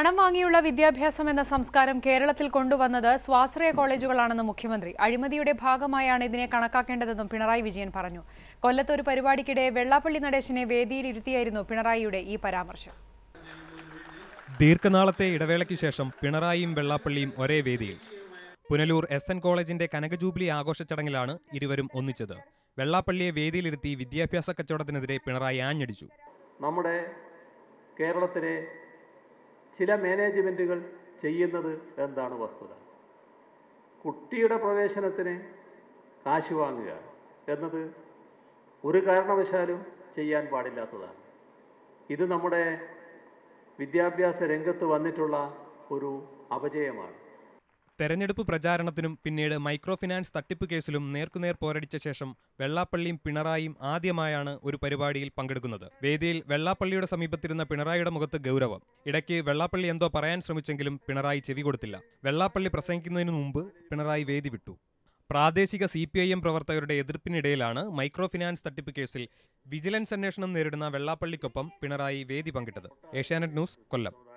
പണം വാങ്ങിയുള്ള വിദ്യാഭ്യാസം എന്ന സംസ്കാരം കേരളത്തിൽ കൊണ്ടുവന്നത് സ്വാശ്രയ കോളേജുകളാണെന്ന് മുഖ്യമന്ത്രി. അഴിമതിയുടെ ഭാഗമായാണ് ഇതിനെ കണക്കാക്കേണ്ടതെന്നും പിണറായി വിജയൻ പറഞ്ഞു. കൊല്ലത്ത് ഒരു പരിപാടിക്കിടെ വെള്ളാപ്പള്ളി നടേശനെ വേദിയിലിരുത്തിയായിരുന്നു പിണറായിയുടെ ഈ പരാമർശം. ദീർഘനാളത്തെ ഇടവേളയ്ക്ക് ശേഷം പിണറായിയും വെള്ളാപ്പള്ളിയും ഒരേ വേദിയിൽ. പുനലൂർ എസ് എൻ കോളേജിന്റെ കനകജൂബിലി ആഘോഷ ചടങ്ങിലാണ് ഇരുവരും ഒന്നിച്ചത്. വെള്ളാപ്പള്ളിയെ വേദിയിലിരുത്തി വിദ്യാഭ്യാസ കച്ചവടത്തിനെതിരെ പിണറായി ആഞ്ഞടിച്ചു. നമ്മുടെ കേരളത്തിലെ ചില മാനേജ്മെന്റുകൾ ചെയ്യുന്നത് എന്താണ് വസ്തുത? കുട്ടിയുടെ പ്രവേശനത്തിന് കാശ് വാങ്ങുക എന്നത് ഒരു കാരണവശാലും ചെയ്യാൻ പാടില്ലാത്തതാണ്. ഇത് നമ്മുടെ വിദ്യാഭ്യാസ രംഗത്ത് വന്നിട്ടുള്ള ഒരു അപജയമാണ്. തെരഞ്ഞെടുപ്പ് പ്രചാരണത്തിനും പിന്നീട് മൈക്രോ ഫിനാൻസ് തട്ടിപ്പ് കേസിലും നേർക്കുനേർ പോരടിച്ച ശേഷം വെള്ളാപ്പള്ളിയും പിണറായിയും ആദ്യമായാണ് ഒരു പരിപാടിയിൽ പങ്കെടുക്കുന്നത്. വേദിയിൽ വെള്ളാപ്പള്ളിയുടെ സമീപത്തിരുന്ന പിണറായിയുടെ മുഖത്ത് ഗൗരവം. ഇടയ്ക്ക് വെള്ളാപ്പള്ളി എന്തോ പറയാൻ ശ്രമിച്ചെങ്കിലും പിണറായി ചെവി കൊടുത്തില്ല. വെള്ളാപ്പള്ളി പ്രസംഗിക്കുന്നതിനു മുമ്പ് പിണറായി വേദി വിട്ടു. പ്രാദേശിക സി പി ഐ എം പ്രവർത്തകരുടെ എതിർപ്പിനിടയിലാണ് മൈക്രോ ഫിനാൻസ് തട്ടിപ്പ് കേസിൽ വിജിലൻസ് അന്വേഷണം നേരിടുന്ന വെള്ളാപ്പള്ളിക്കൊപ്പം പിണറായി വേദി പങ്കിട്ടത്. ഏഷ്യാനെറ്റ് ന്യൂസ് കൊല്ലം.